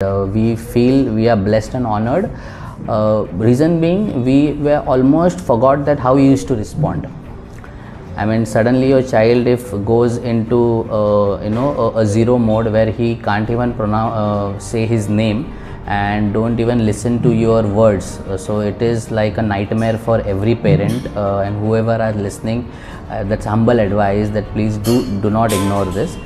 Uh, we feel we are blessed and honored. Uh, reason being, we were almost forgot that how we used to respond. I mean, suddenly your child if goes into uh, you know a, a zero mode where he can't even pronounce uh, say his name and don't even listen to your words. Uh, so it is like a nightmare for every parent uh, and whoever are listening. That's humble advice that please do do not ignore this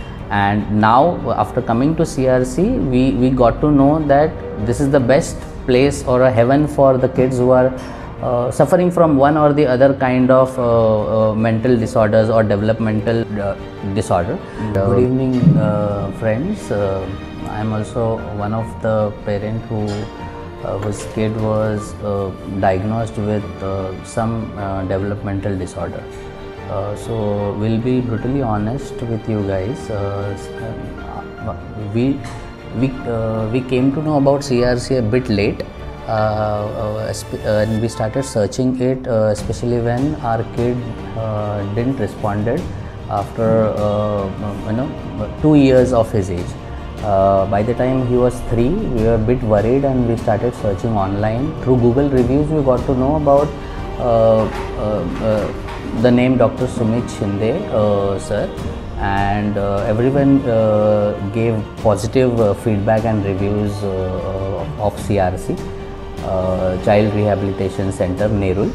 and now after coming to crc we we got to know that this is the best place or a heaven for the kids who are uh, suffering from one or the other kind of uh, uh, mental disorders or developmental uh, disorder. Good evening uh, friends. Uh, i am also one of the parent who uh, whose kid was uh, diagnosed with uh, some uh, developmental disorder uh, so we'll be brutally honest with you guys. Uh, uh, we we uh, we came to know about CRC a bit late, uh, and we started searching it, especially when our kid didn't responded after you know two years of his age. By the time he was three, we were a bit worried and we started searching online. Through Google reviews, we got to know about the name Dr. Sumit Shinde, uh, sir, and uh, everyone uh, gave positive uh, feedback and reviews uh, of CRC, uh, Child Rehabilitation Center, Nerul,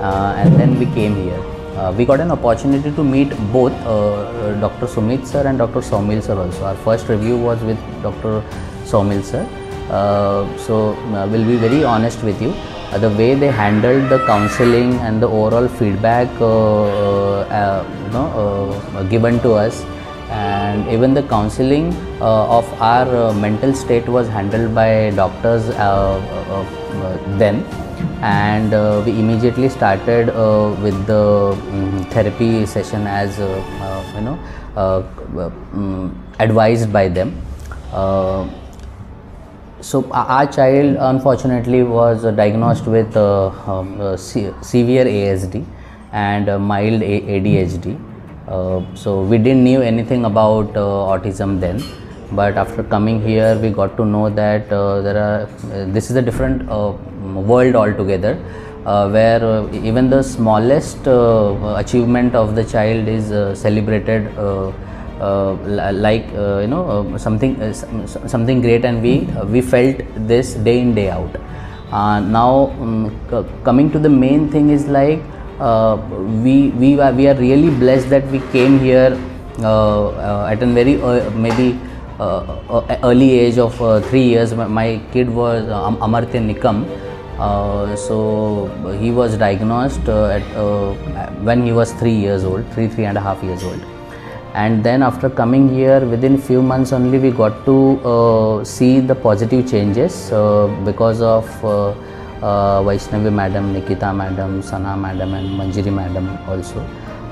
uh, and then we came here. Uh, we got an opportunity to meet both uh, uh, Dr. Sumit sir and Dr. Saumil sir also. Our first review was with Dr. Saumil sir. Uh, so uh, we'll be very honest with you. Uh, the way they handled the counseling and the overall feedback uh, uh, you know given to us. And even the counseling uh, of our uh, mental state was handled by doctors uh, then. And we immediately started with the mm, therapy session as you know mm, advised by them so our child unfortunately was diagnosed with uh, um, uh, se- severe ASD and uh, mild A- ADHD. Uh, so we didn't knew anything about uh, autism then, but after coming here we got to know that uh, there are this is a different world altogether. Where even the smallest achievement of the child is celebrated like uh, you know uh, something uh, something great and we uh, we felt this day in day out. Uh, now um, coming to the main thing is like uh, we we are we are really blessed that we came here uh, uh, at a very uh, maybe uh, uh, early age of uh, 3 years. My, kid was uh, amartya nikam. Uh, so he was diagnosed uh, at uh, when he was three years old three three and a half years old and then after coming here within few months only we got to uh, see the positive changes uh, because of uh, uh, Vaishnavi madam, Nikita madam, Sana madam and Manjiri madam also.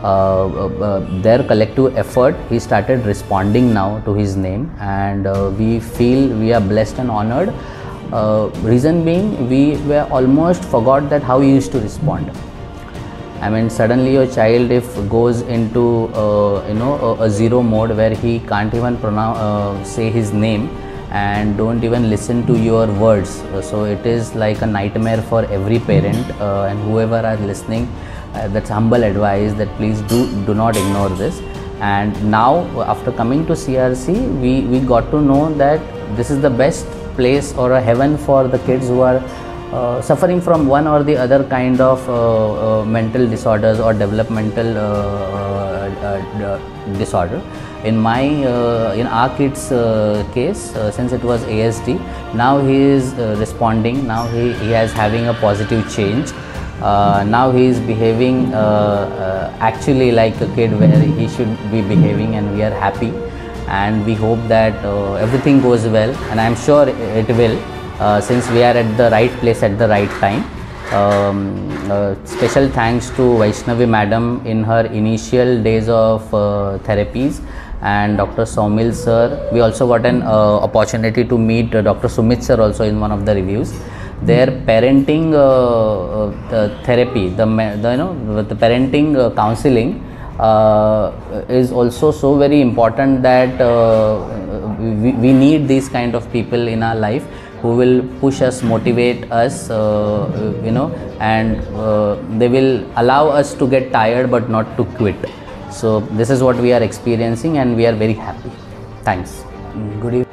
Uh, uh, their collective effort he started responding now to his name. And we feel we are blessed and honored. Reason being we were almost forgot that how he used to respond I mean, suddenly your child if goes into uh, you know a, a zero mode where he can't even pronounce uh, say his name and don't even listen to your words. Uh, so it is like a nightmare for every parent uh, and whoever are listening. Uh, that's humble advice that please do do not ignore this. And now after coming to CRC, we we got to know that this is the best place or a heaven for the kids who are uh, suffering from one or the other kind of uh, uh, mental disorders or developmental uh, uh, uh, disorder. In my, in our kid's case, since it was ASD, now he is responding. Now he, he is having a positive change. Now he is behaving actually like a kid where he should be behaving, and we are happy. And we hope that everything goes well, and I am sure it will since we are at the right place at the right time. Um, uh, special thanks to Vaishnavi madam in her initial days of uh, therapies and Dr. Saumil sir. We also got an uh, opportunity to meet uh, Dr. Sumit sir also in one of the reviews. Their parenting uh, uh, the therapy, the, the you know the parenting uh, counseling uh, is also so very important that uh, we, we need these kind of people in our life who will push us motivate us uh, you know and uh, they will allow us to get tired but not to quit. So this is what we are experiencing and we are very happy. Thanks. Good evening.